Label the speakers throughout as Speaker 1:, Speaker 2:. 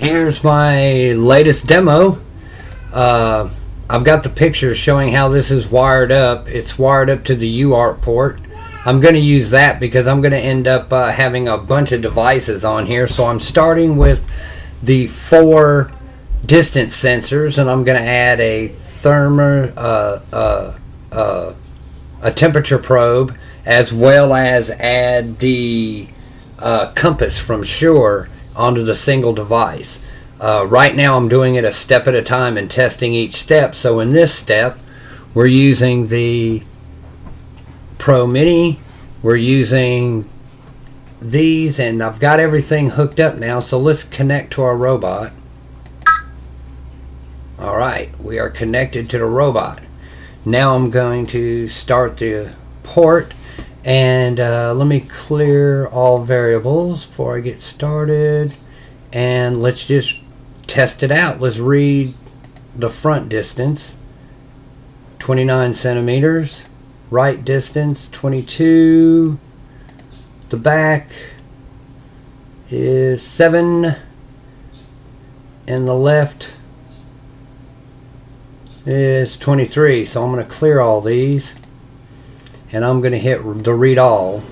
Speaker 1: here's my latest demo. Uh, I've got the pictures showing how this is wired up. It's wired up to the UART port. I'm going to use that because I'm going to end up uh, having a bunch of devices on here. So I'm starting with the four distance sensors and I'm going to add a thermo, uh, uh, uh, a temperature probe as well as add the uh, compass from Shure onto the single device. Uh, right now I'm doing it a step at a time and testing each step. So in this step, we're using the Pro Mini. We're using these and I've got everything hooked up now. So let's connect to our robot. Alright, we are connected to the robot. Now I'm going to start the port and uh, let me clear all variables before I get started. And let's just test it out. Let's read the front distance. 29 centimeters. Right distance 22 the back is 7 and the left is 23 so I'm going to clear all these and I'm going to hit the read all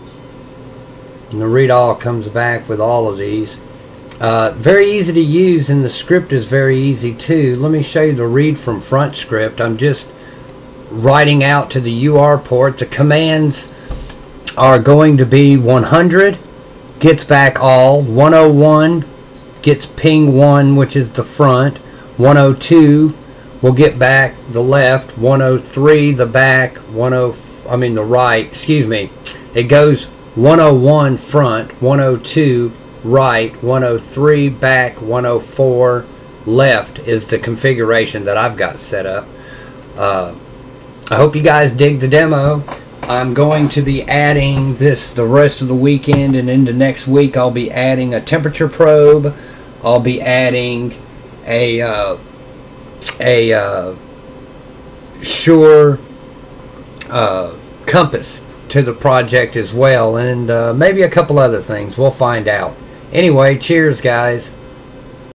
Speaker 1: and the read all comes back with all of these uh, very easy to use and the script is very easy too. Let me show you the read from front script. I'm just writing out to the UART port. The commands are going to be 100 gets back all, 101 gets ping 1 which is the front, 102 will get back the left, 103 the back, 10 I mean the right, excuse me. It goes 101 front, 102 right, 103 back, 104 left is the configuration that I've got set up. Uh, I hope you guys dig the demo. I'm going to be adding this the rest of the weekend and into next week. I'll be adding a temperature probe. I'll be adding a uh, a uh, Shure uh, compass to the project as well, and uh, maybe a couple other things. We'll find out. Anyway, cheers, guys.